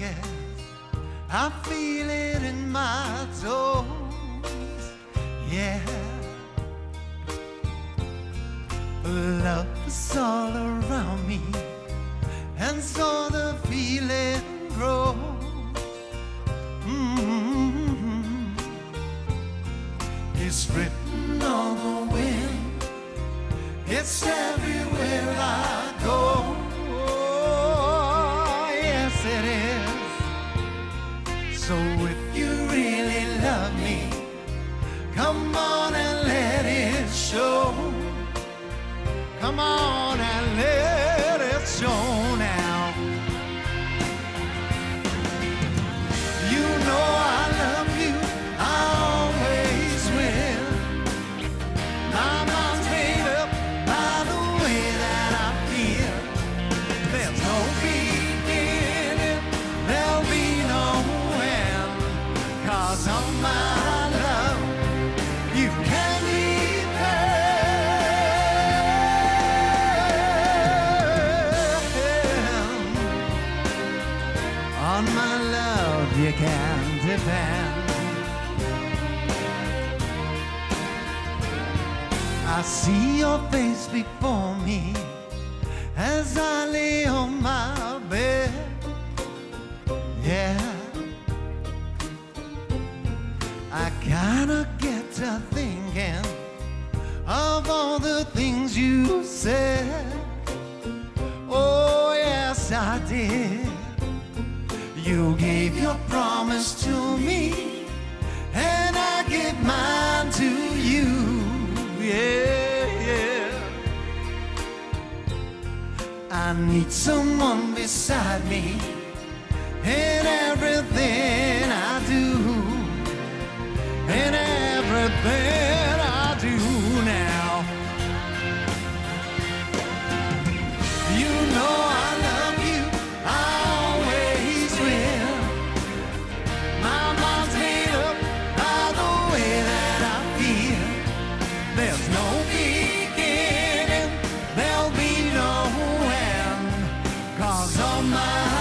yes, I feel it in my toes, yeah. Love is all around me, and so the feeling grows. Mm-hmm. It's written on the wind. It's everywhere I love me, come on and let it show. Come on and let it show On my love, you can depend. I see your face before me as I lay on my bed. Yeah. I kinda get to thinking of all the things you said. Oh, yes, I did. You gave your promise to me, and I give mine to you. Yeah, yeah. I need someone beside me, in everything. stars on my